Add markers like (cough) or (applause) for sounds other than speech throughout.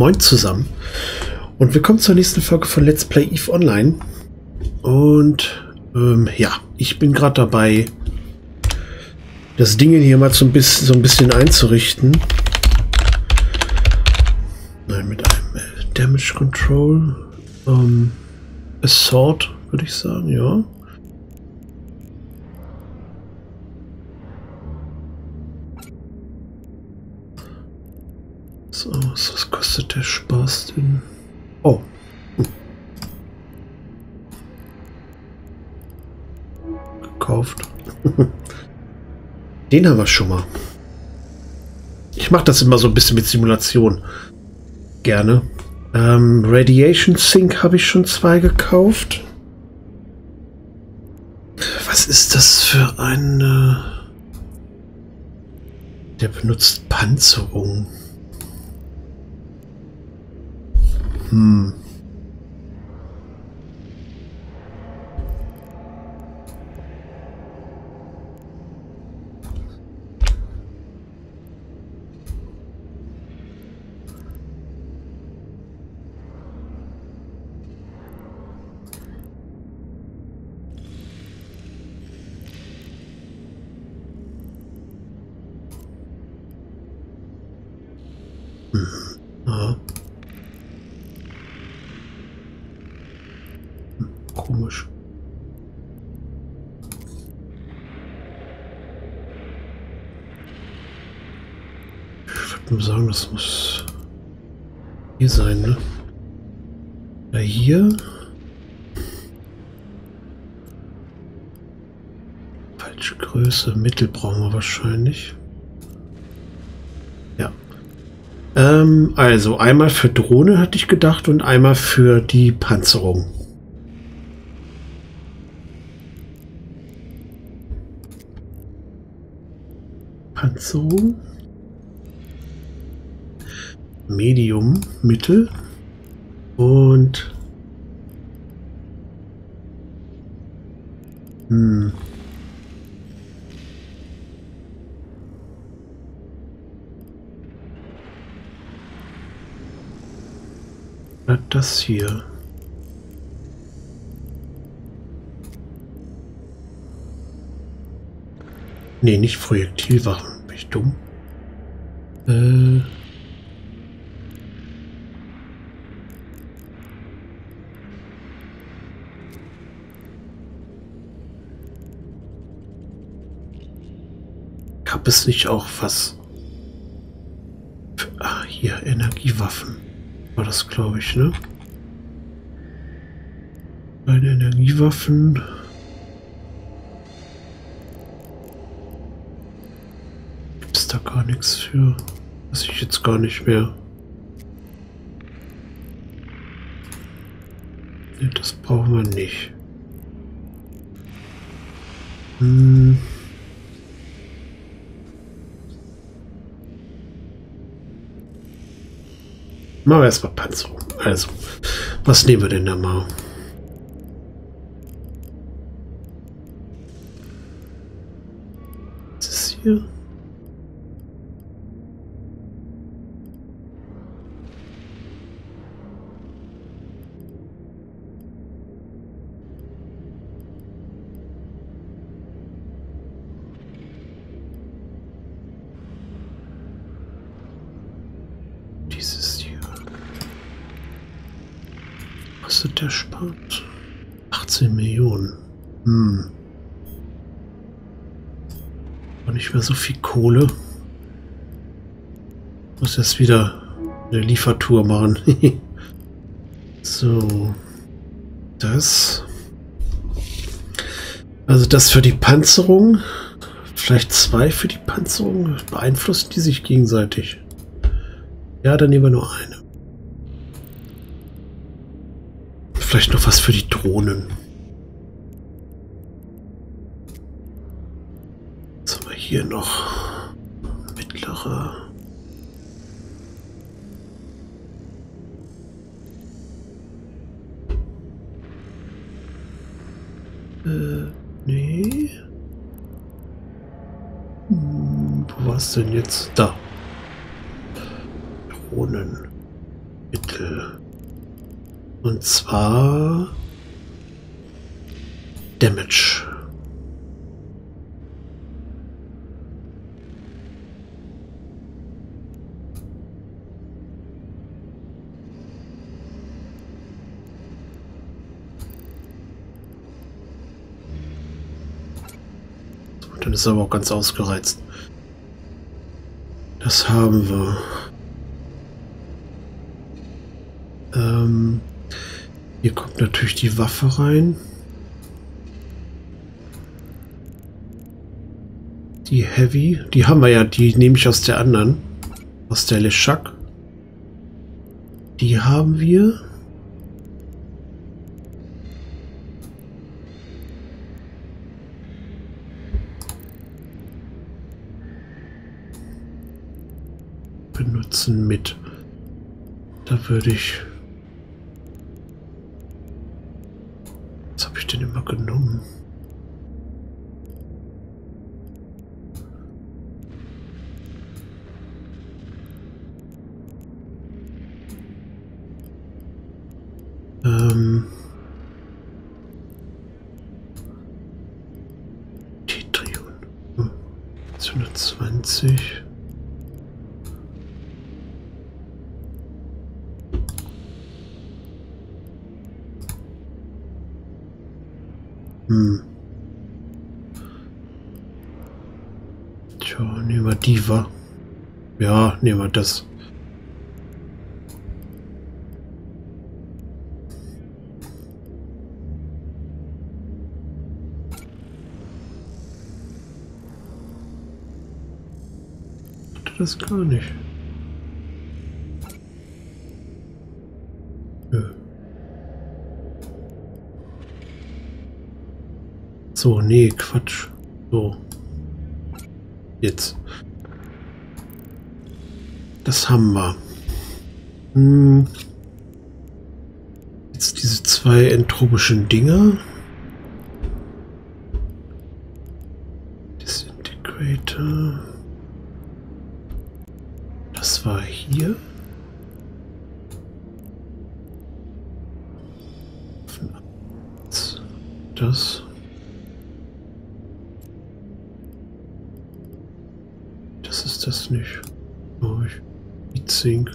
Moin zusammen und willkommen zur nächsten Folge von Let's Play EVE Online. Und ähm, ja, ich bin gerade dabei, das Ding hier mal so ein bisschen, so ein bisschen einzurichten. Nein, mit einem äh, Damage Control ähm, Assault, würde ich sagen, ja. So, was kostet der Spaß denn? Oh. Gekauft. (laughs) Den haben wir schon mal. Ich mache das immer so ein bisschen mit Simulation. Gerne. Ähm, Radiation Sync habe ich schon zwei gekauft. Was ist das für ein... Der benutzt Panzerung. Hm. Nur sagen, das muss hier sein, ne? Ja, hier. Falsche Größe. Mittel brauchen wir wahrscheinlich. Ja. Ähm, also einmal für Drohne hatte ich gedacht und einmal für die Panzerung. Panzerung. Medium, Mittel. Und... Hm. Das hier. Nee, nicht Projektilwachen. Bin ich dumm? Äh. Es nicht auch was? Ah, hier, Energiewaffen. War das, glaube ich, ne? Eine Energiewaffen. da gar nichts für. Weiß ich jetzt gar nicht mehr. Ne, das brauchen wir nicht. Hm. Machen wir erstmal Panzerung. Also, was nehmen wir denn da mal? Was ist hier? kostet der Spart? 18 Millionen. Hm. War nicht mehr so viel Kohle. Muss jetzt wieder eine Liefertour machen. (laughs) so. Das. Also das für die Panzerung. Vielleicht zwei für die Panzerung. Beeinflussen die sich gegenseitig? Ja, dann nehmen wir nur eine. Vielleicht noch was für die Drohnen. Was haben wir hier noch? Mittlere. Äh, nee. Hm, wo war es denn jetzt? Da. Drohnen. Skill. Und zwar Damage. Dann ist er aber auch ganz ausgereizt. Das haben wir. Ähm, hier kommt natürlich die Waffe rein. Die Heavy, die haben wir ja, die nehme ich aus der anderen. Aus der Leshak. Die haben wir. Benutzen mit. Da würde ich... Was habe ich denn immer genommen? Ähm... Tetrion. Hm. 220. Hm. Tja, nehmen wir Diva. Ja, nehmen wir das. Das gar nicht. So, nee, Quatsch. So. Jetzt. Das haben wir. Hm. Jetzt diese zwei entropischen Dinger. Disintegrator. Das war hier. Das. ist das nicht. Oh, ich, die Zink.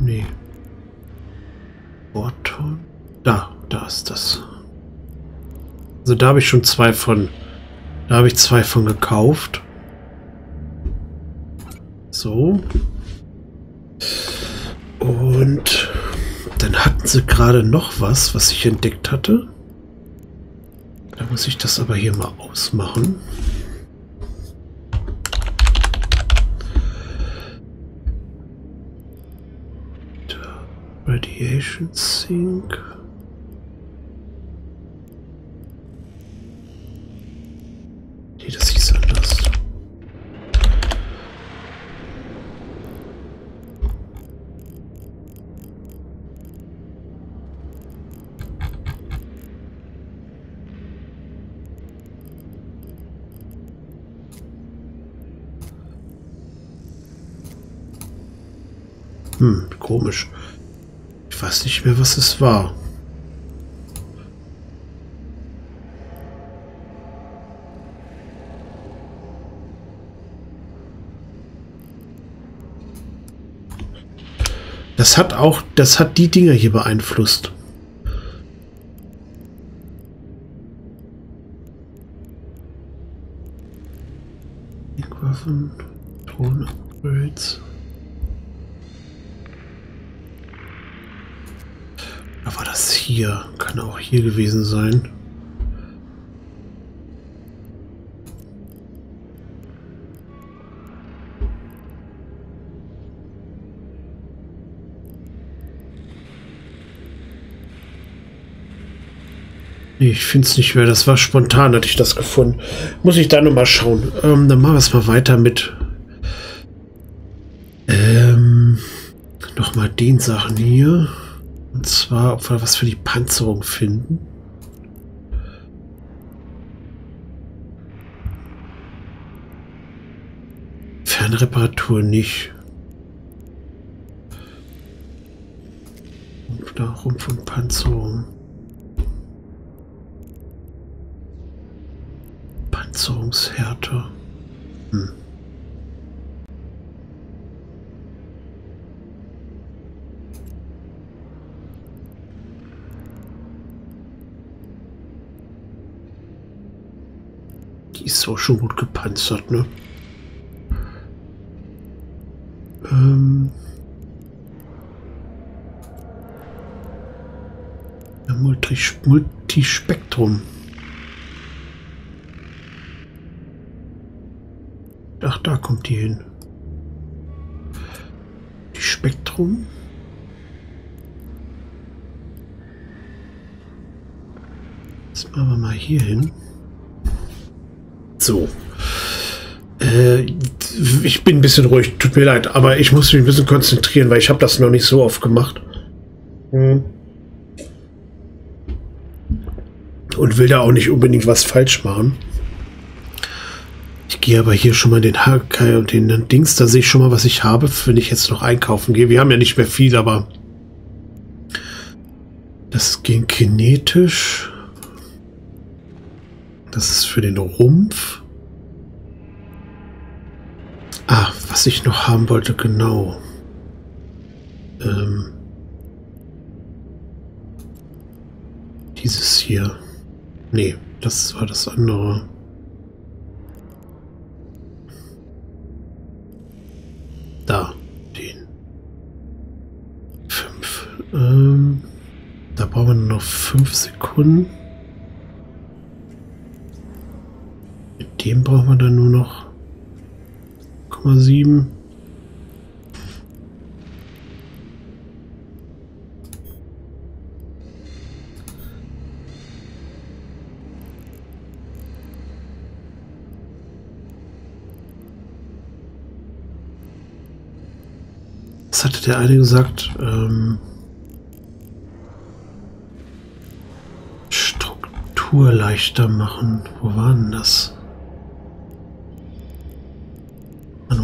Nee. Orton. Da, da ist das. Also da habe ich schon zwei von. Da habe ich zwei von gekauft. So. Und sie gerade noch was, was ich entdeckt hatte. Da muss ich das aber hier mal ausmachen. Radiation Sink. Nee, das hieß anders. Hm, komisch. Ich weiß nicht mehr, was es war. Das hat auch, das hat die Dinger hier beeinflusst. Waffen, hier? Kann auch hier gewesen sein. Ich finde es nicht mehr. Das war spontan, hatte ich das gefunden. Muss ich da nochmal schauen. Ähm, dann machen wir es mal weiter mit ähm, nochmal den Sachen hier. Und zwar, ob wir was für die Panzerung finden. Fernreparatur nicht. Und da Rumpf und Panzerung. Panzerungshärte. Hm. Die ist auch schon gut gepanzert, ne? Ähm ja, Multispektrum. Ach, da kommt die hin. Die Spektrum. Jetzt machen wir mal hier hin. So. Äh, ich bin ein bisschen ruhig, tut mir leid, aber ich muss mich ein bisschen konzentrieren, weil ich habe das noch nicht so oft gemacht. Hm. Und will da auch nicht unbedingt was falsch machen. Ich gehe aber hier schon mal den HK und den Dings, da sehe ich schon mal, was ich habe, wenn ich jetzt noch einkaufen gehe. Wir haben ja nicht mehr viel, aber das ging kinetisch. Das ist für den Rumpf. Ah, was ich noch haben wollte, genau. Ähm, dieses hier. Nee, das war das andere. Da, den. Fünf. Ähm, da brauchen wir noch fünf Sekunden. Dem brauchen wir dann nur noch 0,7. Was hatte der eine gesagt? Ähm Struktur leichter machen. Wo waren das?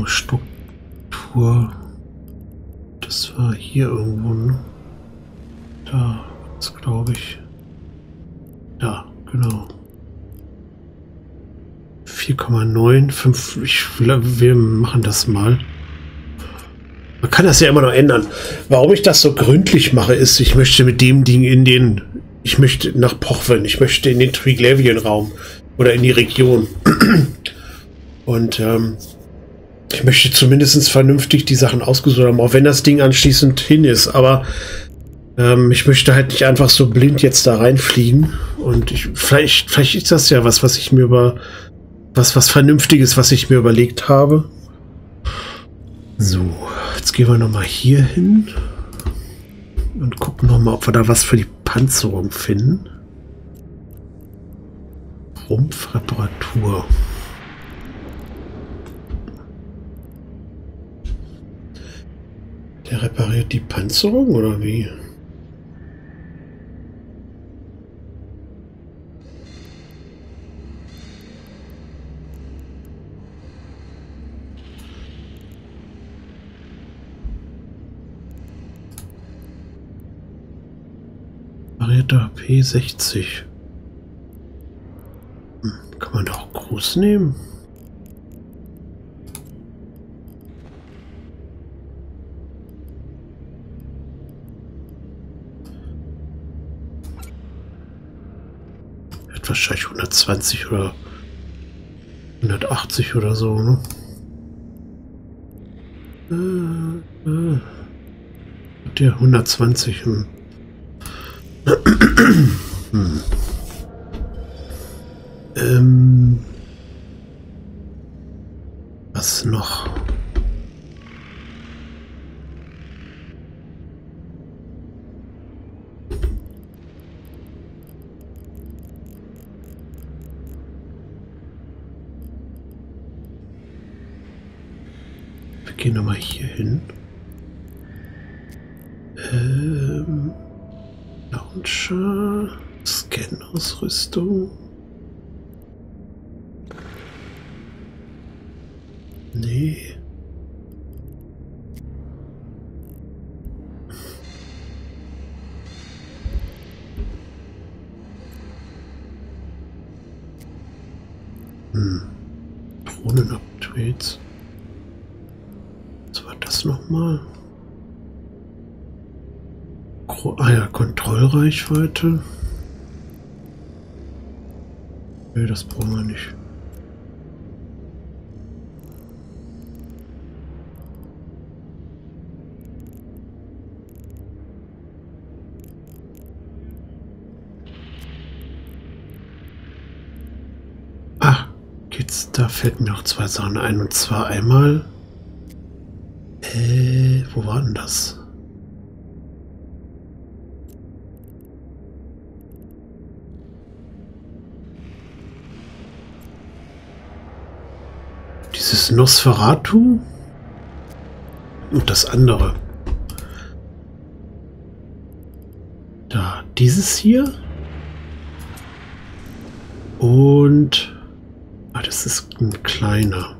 Struktur. Das war hier irgendwo, ne? Da, glaube ich. Ja, genau. 4,9, Ich, wir machen das mal. Man kann das ja immer noch ändern. Warum ich das so gründlich mache, ist, ich möchte mit dem Ding in den, ich möchte nach Pochven, ich möchte in den Triglavian-Raum oder in die Region. Und ähm, ich möchte zumindest vernünftig die Sachen ausgesucht haben, auch wenn das Ding anschließend hin ist. Aber ähm, ich möchte halt nicht einfach so blind jetzt da reinfliegen. Und ich, vielleicht, vielleicht ist das ja was, was ich mir über was, was Vernünftiges, was ich mir überlegt habe. So, jetzt gehen wir nochmal hier hin und gucken nochmal, ob wir da was für die Panzerung finden. Rumpfreparatur. Der repariert die Panzerung oder wie? Reparierter P60. Hm, kann man doch groß nehmen? Wahrscheinlich 120 oder 180 oder so, ne? Äh, äh. Der 120. Hm. (clears throat) hm. Ähm, was noch? Gehen nochmal hier hin. Ähm, Launcher, Scan-Ausrüstung. Nee. Kontrollreichweite. Nee, das brauchen wir nicht. Ah, geht's, da fällt mir noch zwei Sachen ein. Und zwar einmal. Äh, wo war denn das? Nosferatu und das andere. Da, dieses hier. Und... Ah, das ist ein kleiner.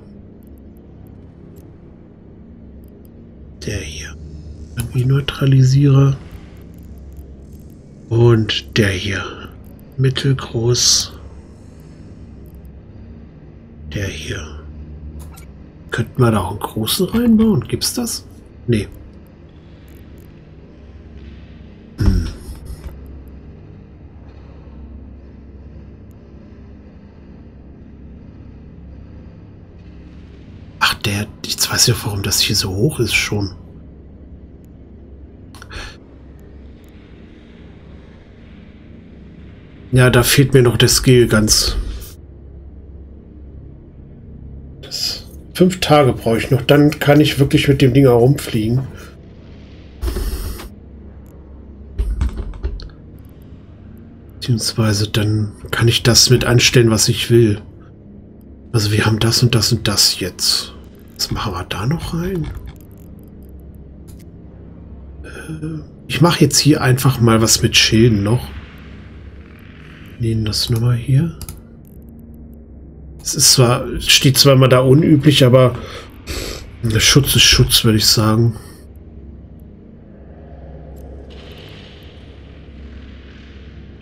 Der hier. Neutralisierer. Und der hier. Mittelgroß. Der hier. Könnten wir da auch einen großen reinbauen? Gibt's das? Nee. Hm. Ach, der, ich weiß ja, warum das hier so hoch ist schon. Ja, da fehlt mir noch der Skill ganz. Fünf Tage brauche ich noch, dann kann ich wirklich mit dem Ding herumfliegen. Beziehungsweise dann kann ich das mit anstellen, was ich will. Also wir haben das und das und das jetzt. Was machen wir da noch rein? Äh, ich mache jetzt hier einfach mal was mit Schilden noch. Nehmen das nochmal hier. Es ist zwar, steht zwar immer da unüblich, aber der Schutz ist Schutz, würde ich sagen.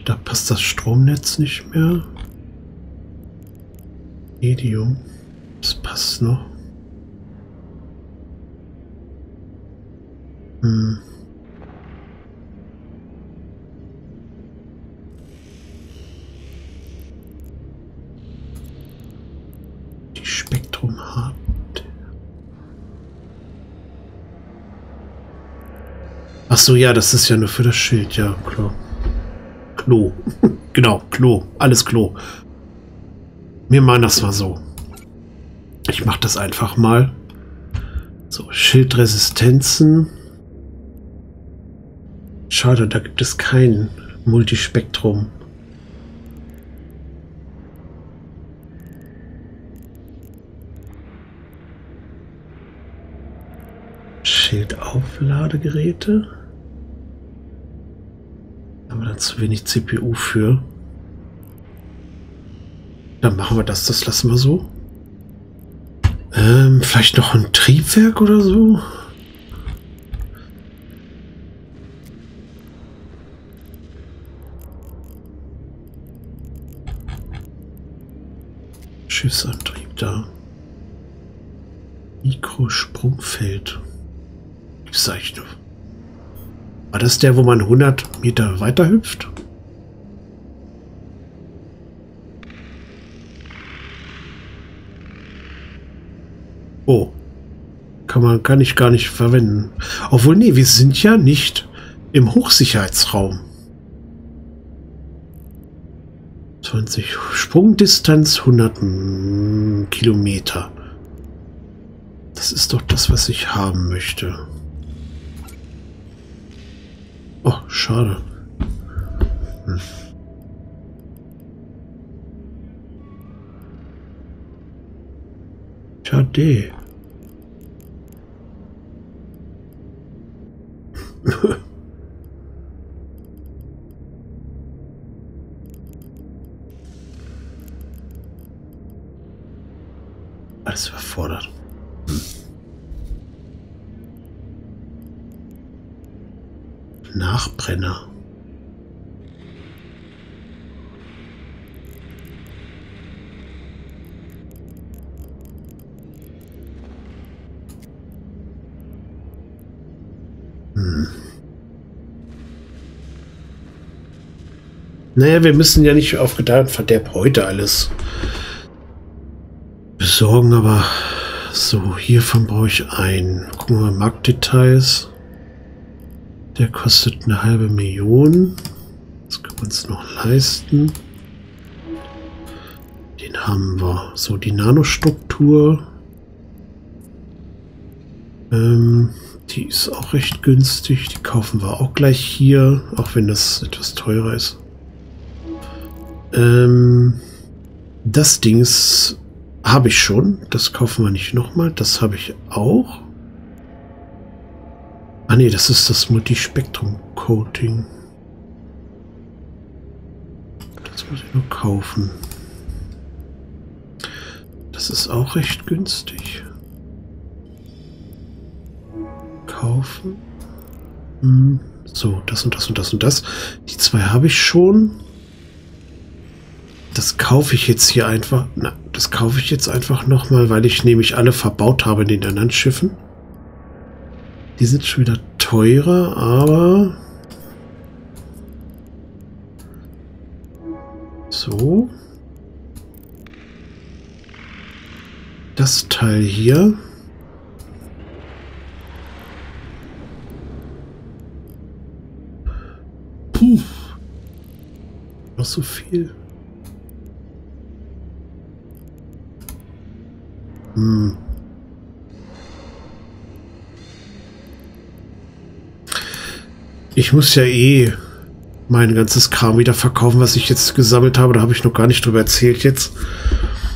Da passt das Stromnetz nicht mehr. Medium. Das passt noch. Hm. Spektrum hat. Ach so, ja, das ist ja nur für das Schild, ja, klar. Klo. (laughs) genau, Klo. Alles Klo. Mir meinen das war so. Ich mache das einfach mal. So, Schildresistenzen. Schade, da gibt es kein Multispektrum. Schildaufladegeräte. Haben wir da zu wenig CPU für. Dann machen wir das, das lassen wir so. Ähm, vielleicht noch ein Triebwerk oder so? Schiffsantrieb da. Mikrosprungfeld. Bezeichnung. War das der, wo man 100 Meter weiter hüpft? Oh. Kann man, kann ich gar nicht verwenden. Obwohl, nee, wir sind ja nicht im Hochsicherheitsraum. 20 Sprungdistanz 100 Kilometer. Das ist doch das, was ich haben möchte. Schade. Hm. Schade. Naja, wir müssen ja nicht auf Gedeih Verderb heute alles besorgen, aber so, hiervon brauche ich einen. Gucken wir mal Marktdetails. Der kostet eine halbe Million. Das können wir uns noch leisten. Den haben wir. So, die Nanostruktur. Ähm, die ist auch recht günstig. Die kaufen wir auch gleich hier, auch wenn das etwas teurer ist. Ähm, das Ding habe ich schon. Das kaufen wir nicht nochmal. Das habe ich auch. Ah nee, das ist das Multispektrum-Coating. Das muss ich nur kaufen. Das ist auch recht günstig. Kaufen. Hm. So, das und das und das und das. Die zwei habe ich schon. Das kaufe ich jetzt hier einfach. Na, das kaufe ich jetzt einfach nochmal, weil ich nämlich alle verbaut habe in den anderen Schiffen. Die sind schon wieder teurer, aber... So. Das Teil hier. Puh. Noch so viel. Hm. Ich muss ja eh mein ganzes Kram wieder verkaufen, was ich jetzt gesammelt habe. Da habe ich noch gar nicht drüber erzählt jetzt.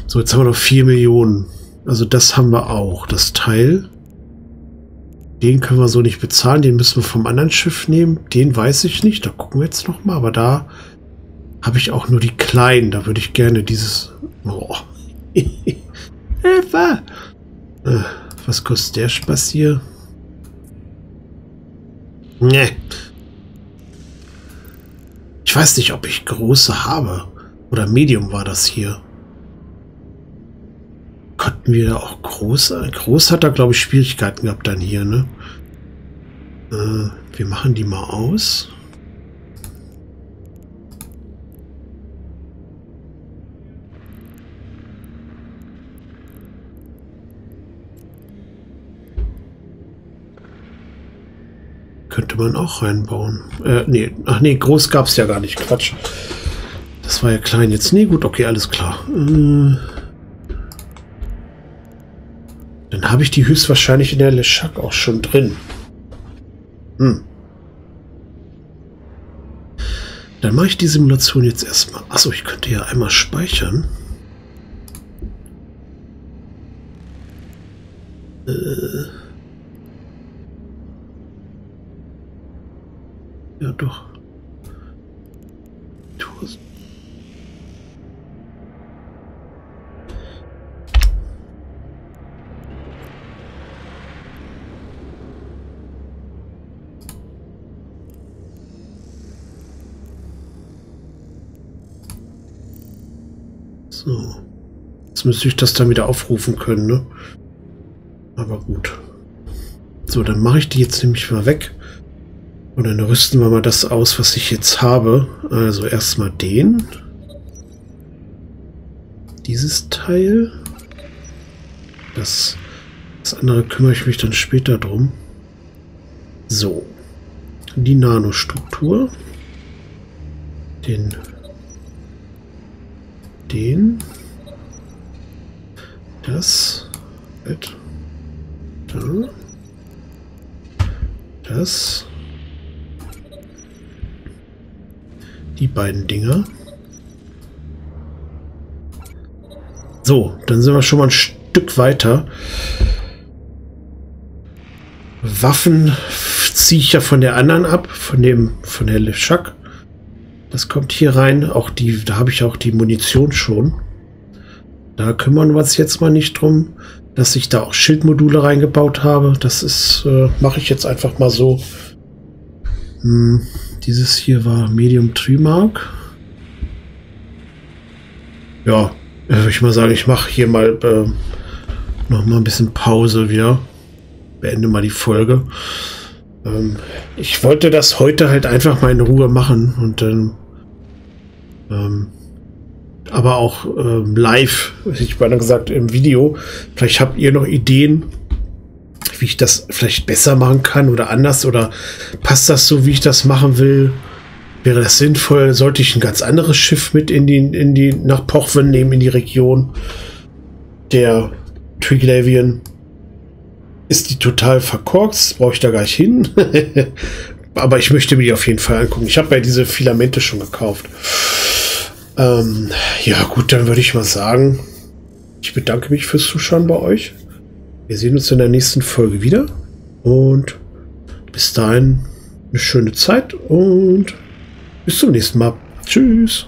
So, jetzt haben wir noch 4 Millionen. Also das haben wir auch, das Teil. Den können wir so nicht bezahlen. Den müssen wir vom anderen Schiff nehmen. Den weiß ich nicht. Da gucken wir jetzt noch mal. Aber da habe ich auch nur die kleinen. Da würde ich gerne dieses... Oh. (laughs) Hilfe! Äh, was kostet der Spaß hier? Ne. Ich weiß nicht, ob ich große habe. Oder Medium war das hier. Konnten wir auch groß... Groß hat da, glaube ich, Schwierigkeiten gehabt dann hier, ne? Äh, wir machen die mal aus. Könnte man auch reinbauen. Äh, nee. Ach nee, groß gab es ja gar nicht. Quatsch. Das war ja klein jetzt. Nee, gut, okay, alles klar. Äh, dann habe ich die höchstwahrscheinlich in der Lechak auch schon drin. Hm. Dann mache ich die Simulation jetzt erstmal. Achso, ich könnte ja einmal speichern. Äh. Ja, doch. So. Jetzt müsste ich das dann wieder aufrufen können, ne? Aber gut. So, dann mache ich die jetzt nämlich mal weg. Und dann rüsten wir mal das aus, was ich jetzt habe. Also erstmal den. Dieses Teil. Das, das andere kümmere ich mich dann später drum. So. Die Nanostruktur. Den. Den. Das. Da. Das. Die beiden Dinger. So, dann sind wir schon mal ein Stück weiter. Waffen ziehe ich ja von der anderen ab, von dem, von der Lechak. Das kommt hier rein. Auch die, da habe ich auch die Munition schon. Da kümmern wir uns jetzt mal nicht drum, dass ich da auch Schildmodule reingebaut habe. Das ist, äh, mache ich jetzt einfach mal so. Hm. Dieses hier war Medium Trimark. Ja, würde ich mal sagen, ich mache hier mal äh, noch mal ein bisschen Pause wieder. Beende mal die Folge. Ähm, ich wollte das heute halt einfach mal in Ruhe machen und dann Ähm, aber auch ähm, live, ich beinahe gesagt, im Video. Vielleicht habt ihr noch Ideen, wie ich das vielleicht besser machen kann oder anders oder passt das so, wie ich das machen will? Wäre das sinnvoll? Sollte ich ein ganz anderes Schiff mit in die, in die, nach Pochven nehmen, in die Region? Der Triglavian. Ist die total verkorkst? Brauche ich da gar nicht hin? (laughs) Aber ich möchte mir die auf jeden Fall angucken. Ich habe ja diese Filamente schon gekauft. Ähm, ja, gut, dann würde ich mal sagen, ich bedanke mich fürs Zuschauen bei euch. Wir sehen uns in der nächsten Folge wieder. Und bis dahin eine schöne Zeit und bis zum nächsten Mal. Tschüss.